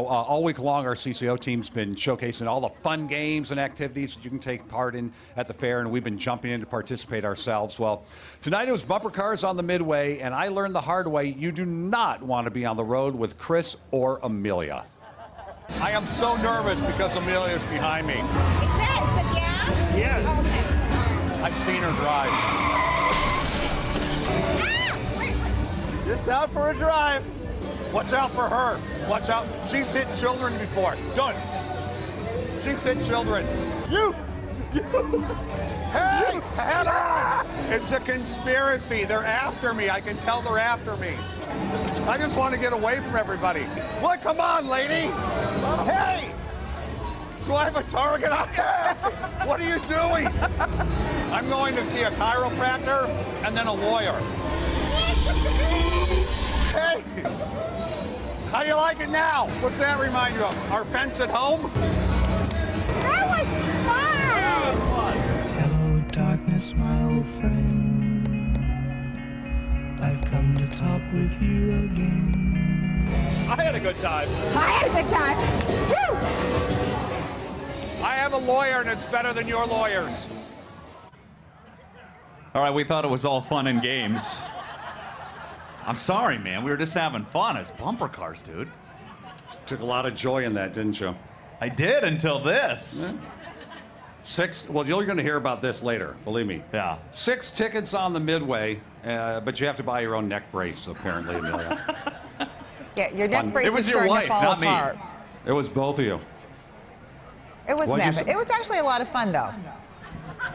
Uh, all week long, our WCCO team's been showcasing all the fun games and activities that you can take part in at the fair, and we've been jumping in to participate ourselves. Well, tonight it was bumper cars on the Midway, and I learned the hard way you do not want to be on the road with Chris or Amelia. I am so nervous because Amelia's behind me. Is that the gas? Yes. Okay. I've seen her drive. Ah! Wait, wait. Just out for a drive. Watch out for her. Watch out. She's hit children before. Done. She's hit children. You. You. Hey! It's a conspiracy. They're after me. I can tell they're after me. I just want to get away from everybody. What? Come on, lady. Hey! Do I have a target on you? What are you doing? I'm going to see a chiropractor and then a lawyer. Like it now? What's that remind you of? Our fence at home? That was fun. Hello, darkness, my old friend. I've come to talk with you again. I had a good time. I had a good time. Woo! I have a lawyer and it's better than your lawyers. All right, we thought it was all fun and games. I'm sorry, man. We were just having fun as bumper cars, dude. Took a lot of joy in that, didn't you? I did until this. Six, well, you're going to hear about this later, believe me. Yeah. Six tickets on the Midway, uh, but you have to buy your own neck brace, apparently, Amelia. Yeah, your Fun. neck brace It was is your wife, to fall not me. it was both of you. It was What'd never. say? It was actually a lot of fun, though.